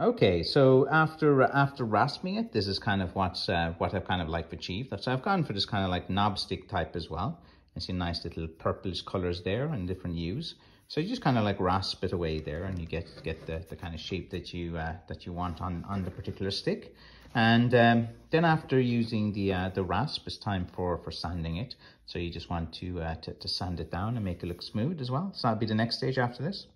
Okay, so after after rasping it, this is kind of what's uh, what I've kind of like achieved. So I've gone for this kind of like knob stick type as well. You see nice little purplish colors there and different hues. So you just kind of like rasp it away there and you get get the, the kind of shape that you uh, that you want on, on the particular stick. And um, then after using the uh, the rasp, it's time for, for sanding it. So you just want to, uh, to, to sand it down and make it look smooth as well. So that'll be the next stage after this.